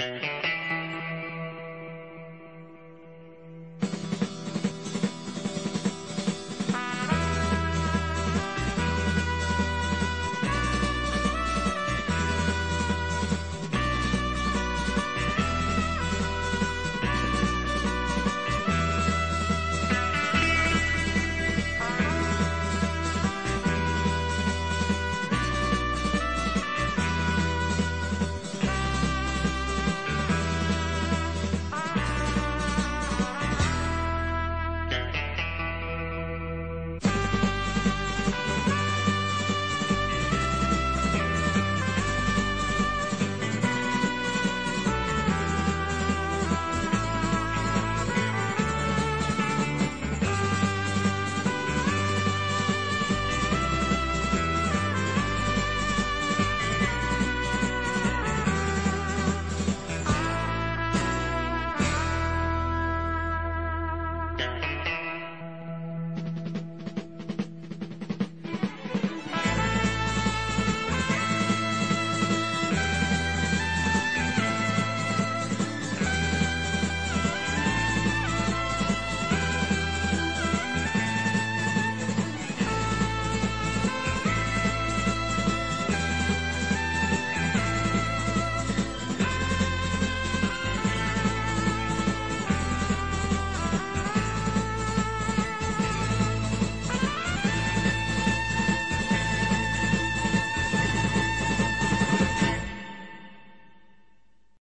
Mm-hmm.